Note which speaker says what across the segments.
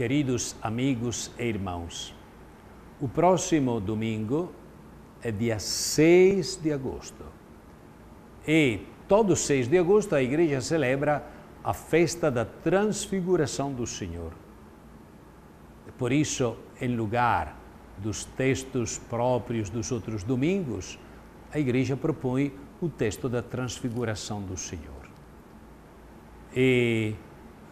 Speaker 1: Queridos amigos e irmãos, o próximo domingo é dia 6 de agosto. E todo 6 de agosto a igreja celebra a festa da transfiguração do Senhor. Por isso, em lugar dos textos próprios dos outros domingos, a igreja propõe o texto da transfiguração do Senhor. E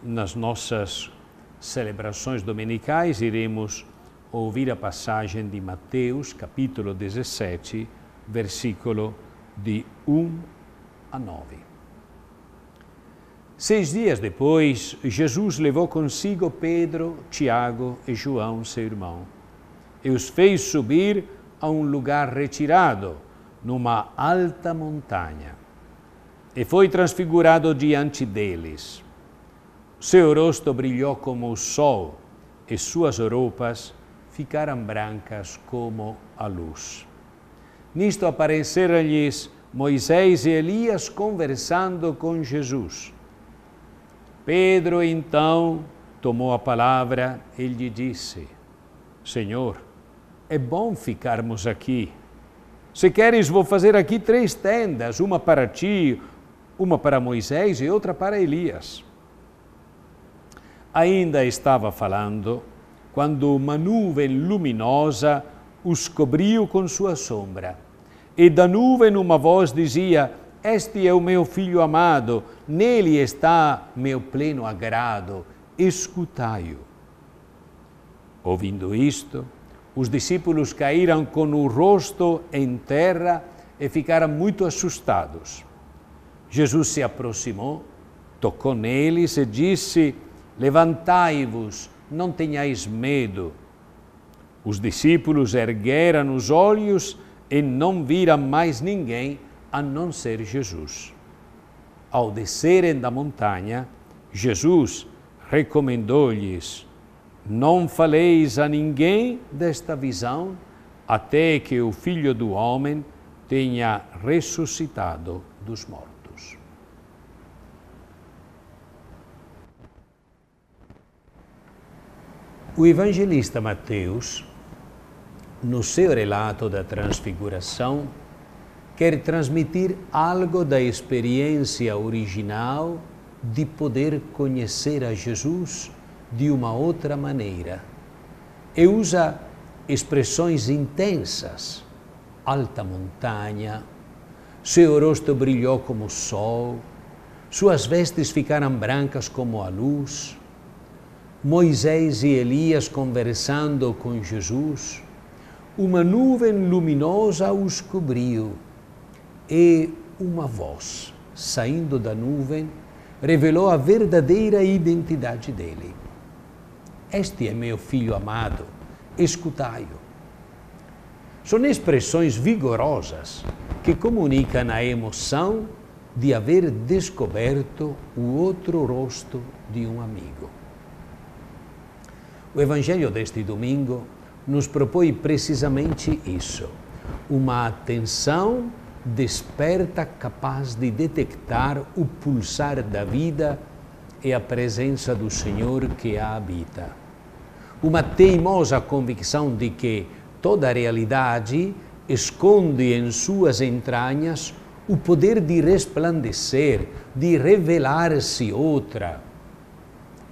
Speaker 1: nas nossas celebrações dominicais iremos ouvir a passagem de Mateus, capítulo 17, versículo de 1 a 9. Seis dias depois, Jesus levou consigo Pedro, Tiago e João, seu irmão, e os fez subir a um lugar retirado, numa alta montanha, e foi transfigurado diante deles. Seu rosto brilhou como o sol, e suas roupas ficaram brancas como a luz. Nisto apareceram-lhes Moisés e Elias conversando com Jesus. Pedro então tomou a palavra e lhe disse: Senhor, é bom ficarmos aqui. Se queres, vou fazer aqui três tendas: uma para ti, uma para Moisés e outra para Elias. Ainda estava falando quando uma nuvem luminosa os cobriu com sua sombra. E da nuvem uma voz dizia: Este é o meu filho amado, nele está meu pleno agrado, escutai-o. Ouvindo isto, os discípulos caíram com o rosto em terra e ficaram muito assustados. Jesus se aproximou, tocou neles e disse: Levantai-vos, não tenhais medo. Os discípulos ergueram os olhos e não viram mais ninguém a não ser Jesus. Ao descerem da montanha, Jesus recomendou-lhes: Não faleis a ninguém desta visão, até que o Filho do Homem tenha ressuscitado dos mortos. O evangelista Mateus, no seu relato da transfiguração, quer transmitir algo da experiência original de poder conhecer a Jesus de uma outra maneira. E usa expressões intensas, alta montanha, seu rosto brilhou como o sol, suas vestes ficaram brancas como a luz, Moisés e Elias conversando com Jesus, uma nuvem luminosa os cobriu e uma voz, saindo da nuvem, revelou a verdadeira identidade dele. Este é meu filho amado, escutai-o. São expressões vigorosas que comunicam a emoção de haver descoberto o outro rosto de um amigo. O Evangelho deste domingo nos propõe precisamente isso: uma atenção desperta capaz de detectar o pulsar da vida e a presença do Senhor que a habita. Uma teimosa convicção de que toda a realidade esconde em suas entranhas o poder de resplandecer, de revelar-se outra.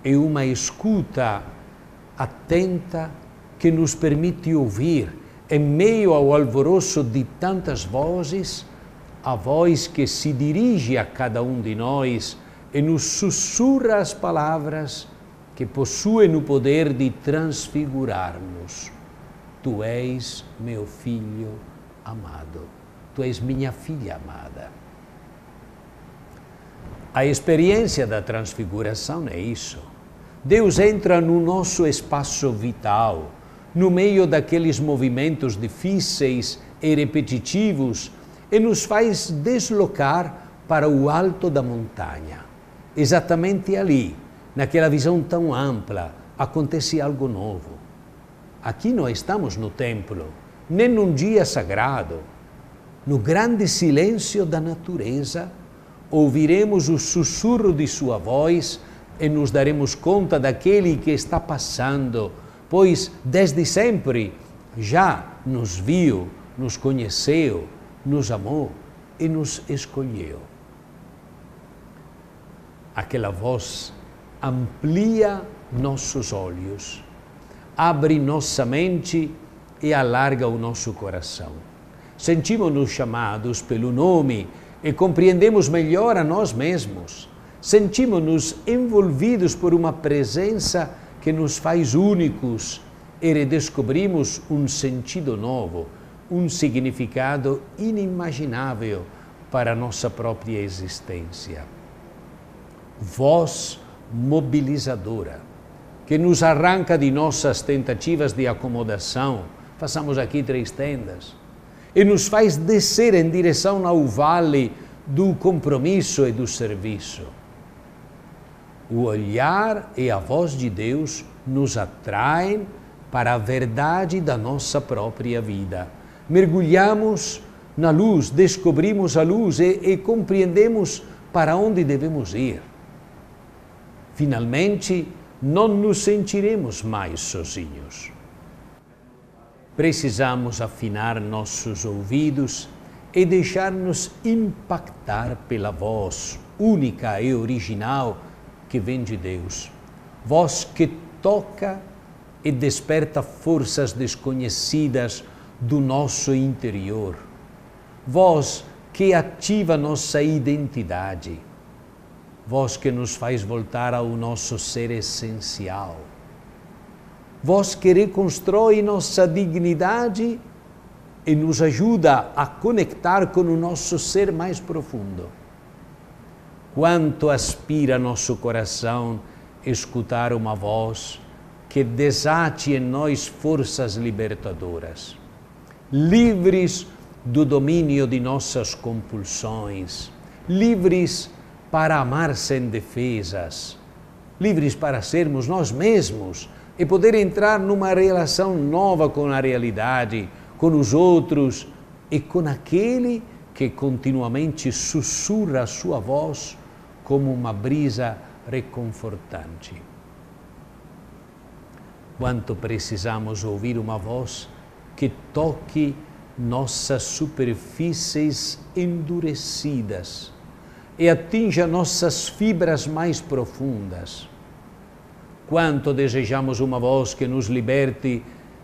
Speaker 1: E uma escuta atenta que nos permite ouvir, em meio ao alvoroço de tantas vozes, a voz que se dirige a cada um de nós e nos sussurra as palavras que possuem o poder de transfigurar-nos. Tu és meu filho amado, tu és minha filha amada. A experiência da transfiguração é isso Deus entra no nosso espaço vital, no meio daqueles movimentos difíceis e repetitivos e nos faz deslocar para o alto da montanha. Exatamente ali, naquela visão tão ampla, acontece algo novo. Aqui não estamos no templo, nem num dia sagrado. No grande silêncio da natureza, ouviremos o sussurro de sua voz e nos daremos conta daquele que está passando, pois desde sempre já nos viu, nos conheceu, nos amou e nos escolheu. Aquela voz amplia nossos olhos, abre nossa mente e alarga o nosso coração. Sentimos-nos chamados pelo nome e compreendemos melhor a nós mesmos. Sentimos-nos envolvidos por uma presença que nos faz únicos e redescobrimos um sentido novo, um significado inimaginável para a nossa própria existência. Voz mobilizadora, que nos arranca de nossas tentativas de acomodação, façamos aqui três tendas, e nos faz descer em direção ao vale do compromisso e do serviço. O olhar e a voz de Deus nos atraem para a verdade da nossa própria vida. Mergulhamos na luz, descobrimos a luz e, e compreendemos para onde devemos ir. Finalmente, não nos sentiremos mais sozinhos. Precisamos afinar nossos ouvidos e deixar-nos impactar pela voz única e original que vem de Deus. Voz que toca e desperta forças desconhecidas do nosso interior. Voz que ativa nossa identidade. Voz que nos faz voltar ao nosso ser essencial. Voz que reconstrói nossa dignidade e nos ajuda a conectar com o nosso ser mais profundo. Quanto aspira nosso coração escutar uma voz que desate em nós forças libertadoras, livres do domínio de nossas compulsões, livres para amar sem defesas, livres para sermos nós mesmos e poder entrar numa relação nova com a realidade, com os outros e com aquele que continuamente sussurra a sua voz como uma brisa reconfortante. Quanto precisamos ouvir uma voz que toque nossas superfícies endurecidas e atinja nossas fibras mais profundas. Quanto desejamos uma voz que nos liberte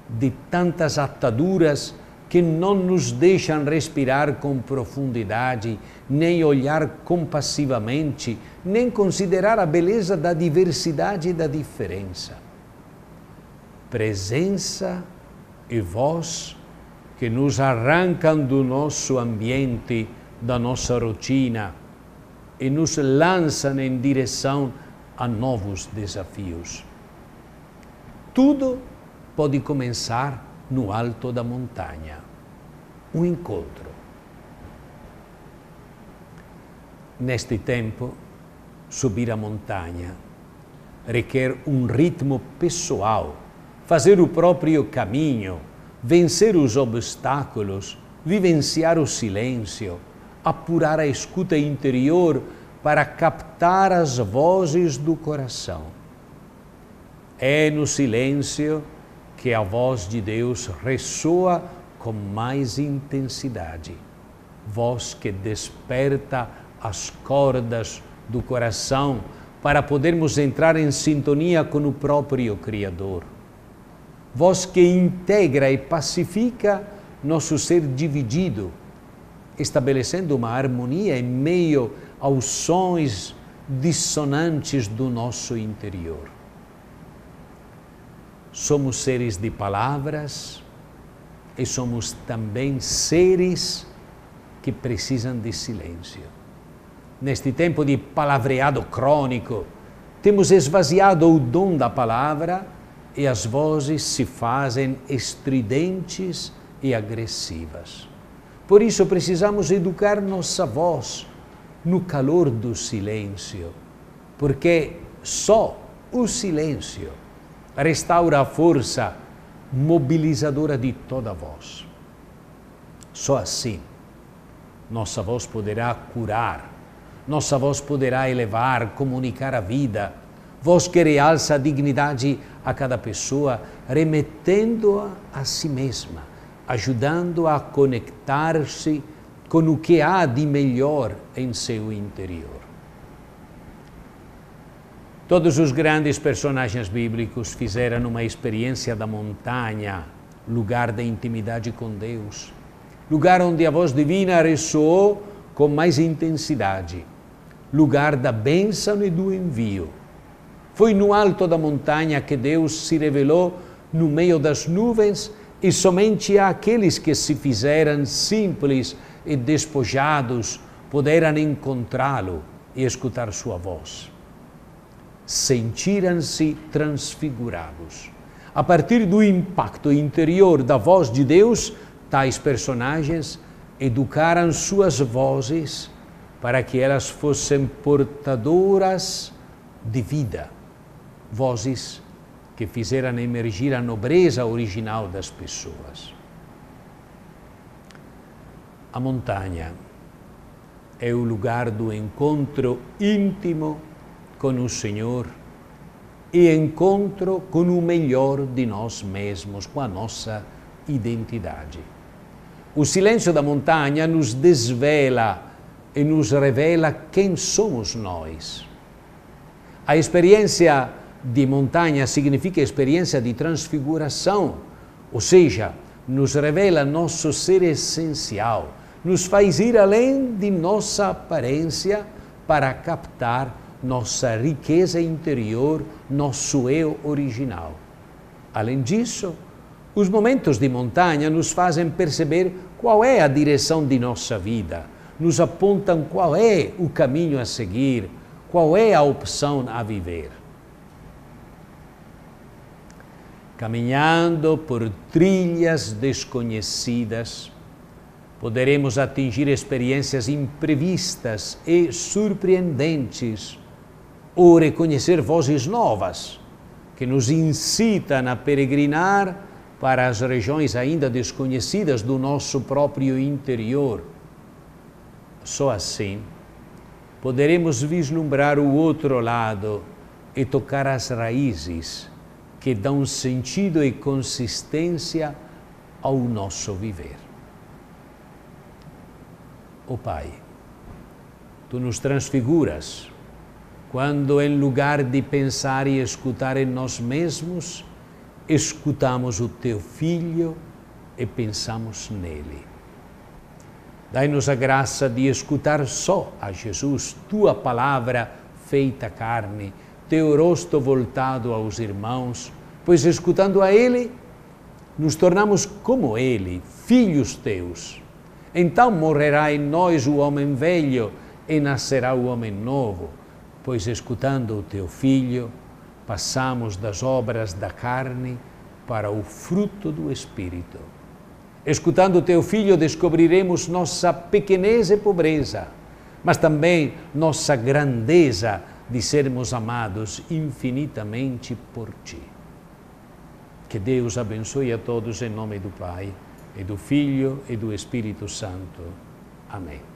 Speaker 1: de tantas ataduras que não nos deixam respirar com profundidade, nem olhar compassivamente, nem considerar a beleza da diversidade e da diferença. Presença e voz que nos arrancam do nosso ambiente, da nossa rotina e nos lançam em direção a novos desafios. Tudo pode começar no alto da montanha. Um encontro. Neste tempo, subir a montanha requer um ritmo pessoal, fazer o próprio caminho, vencer os obstáculos, vivenciar o silêncio, apurar a escuta interior para captar as vozes do coração. É no silêncio que a voz de Deus ressoa com mais intensidade, voz que desperta as cordas do coração para podermos entrar em sintonia com o próprio Criador. Voz que integra e pacifica nosso ser dividido, estabelecendo uma harmonia em meio aos sons dissonantes do nosso interior. Somos seres de palavras e somos também seres que precisam de silêncio. Neste tempo de palavreado crônico, temos esvaziado o dom da palavra e as vozes se fazem estridentes e agressivas. Por isso precisamos educar nossa voz no calor do silêncio, porque só o silêncio restaura a força mobilizadora de toda a voz. Só assim nossa voz poderá curar, nossa voz poderá elevar, comunicar a vida, voz que realça a dignidade a cada pessoa, remetendo-a a si mesma, ajudando a conectar-se com o que há de melhor em seu interior. Todos os grandes personagens bíblicos fizeram uma experiência da montanha, lugar de intimidade com Deus, lugar onde a voz divina ressoou com mais intensidade, lugar da bênção e do envio. Foi no alto da montanha que Deus se revelou no meio das nuvens e somente aqueles que se fizeram simples e despojados puderam encontrá-lo e escutar sua voz. Sentiram-se transfigurados. A partir do impacto interior da voz de Deus, tais personagens educaram suas vozes para que elas fossem portadoras de vida, vozes que fizeram emergir a nobreza original das pessoas. A montanha é o lugar do encontro íntimo com o Senhor e encontro com o melhor de nós mesmos, com a nossa identidade. O silêncio da montanha nos desvela e nos revela quem somos nós. A experiência de montanha significa experiência de transfiguração, ou seja, nos revela nosso ser essencial, nos faz ir além de nossa aparência para captar nossa riqueza interior, nosso eu original. Além disso, os momentos de montanha nos fazem perceber qual é a direção de nossa vida, nos apontam qual é o caminho a seguir, qual é a opção a viver. Caminhando por trilhas desconhecidas, poderemos atingir experiências imprevistas e surpreendentes, ou reconhecer vozes novas que nos incitam a peregrinar para as regiões ainda desconhecidas do nosso próprio interior. Só assim poderemos vislumbrar o outro lado e tocar as raízes que dão sentido e consistência ao nosso viver. O oh Pai, tu nos transfiguras quando, em lugar de pensar e escutar em nós mesmos, escutamos o teu Filho e pensamos nele. Dai-nos a graça de escutar só a Jesus, tua palavra feita carne, teu rosto voltado aos irmãos, pois escutando a Ele, nos tornamos como Ele, filhos teus. Então morrerá em nós o homem velho e nascerá o homem novo, pois escutando o teu Filho, passamos das obras da carne para o fruto do Espírito. Escutando o teu Filho, descobriremos nossa pequenez e pobreza, mas também nossa grandeza de sermos amados infinitamente por ti. Que Deus abençoe a todos em nome do Pai, e do Filho e do Espírito Santo. Amém.